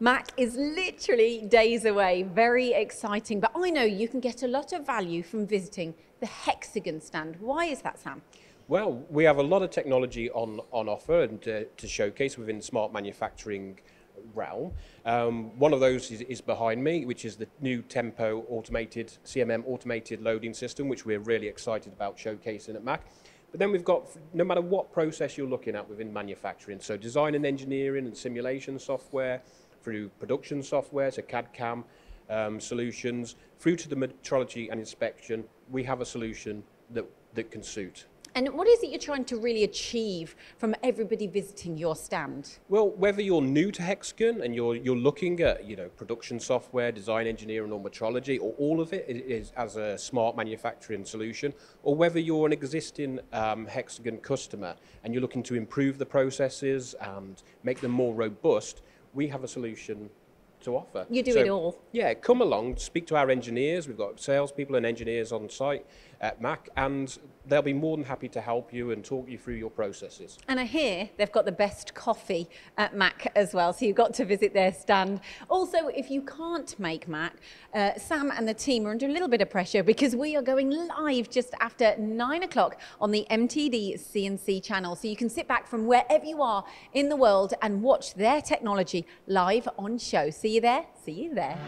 MACH is literally days away, very exciting. But I know you can get a lot of value from visiting the Hexagon stand. Why is that, Sam? Well, we have a lot of technology on, on offer and to, to showcase within smart manufacturing realm. Um, one of those is, is behind me, which is the new Tempo automated CMM automated loading system, which we're really excited about showcasing at MACH. But then we've got, no matter what process you're looking at within manufacturing, so design and engineering and simulation software, through production software, so CAD-CAM um, solutions, through to the metrology and inspection, we have a solution that, that can suit. And what is it you're trying to really achieve from everybody visiting your stand? Well, whether you're new to Hexagon and you're you're looking at you know production software, design engineering, or metrology, or all of it is as a smart manufacturing solution, or whether you're an existing um, Hexagon customer and you're looking to improve the processes and make them more robust, we have a solution to offer. You do so, it all. Yeah, come along, speak to our engineers. We've got salespeople and engineers on site at MACH, and they'll be more than happy to help you and talk you through your processes. And I hear they've got the best coffee at MACH as well, so you've got to visit their stand. Also, if you can't make MACH, uh, Sam and the team are under a little bit of pressure because we are going live just after nine o'clock on the MTD CNC channel. So you can sit back from wherever you are in the world and watch their technology live on show. See you there. See you there.